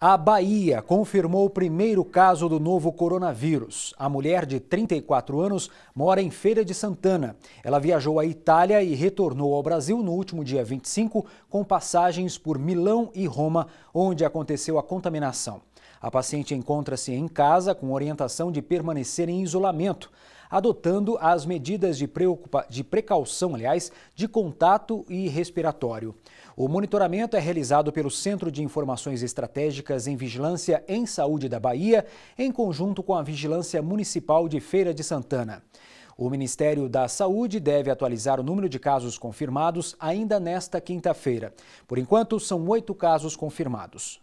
A Bahia confirmou o primeiro caso do novo coronavírus. A mulher de 34 anos mora em Feira de Santana. Ela viajou à Itália e retornou ao Brasil no último dia 25, com passagens por Milão e Roma, onde aconteceu a contaminação. A paciente encontra-se em casa com orientação de permanecer em isolamento, adotando as medidas de, de precaução, aliás, de contato e respiratório. O monitoramento é realizado pelo Centro de Informações Estratégicas em Vigilância em Saúde da Bahia, em conjunto com a Vigilância Municipal de Feira de Santana. O Ministério da Saúde deve atualizar o número de casos confirmados ainda nesta quinta-feira. Por enquanto, são oito casos confirmados.